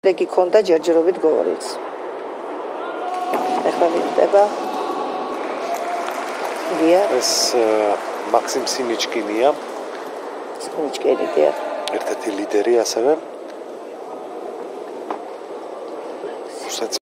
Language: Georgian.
ლეგი ქონდა ჯერჯერობით გოვალიც. ახლა მიდება. დია. ეს მაქსიმ სინიჩკინია. სინიჩკინი დია. ერთ-ერთი ლიდერი ასევე.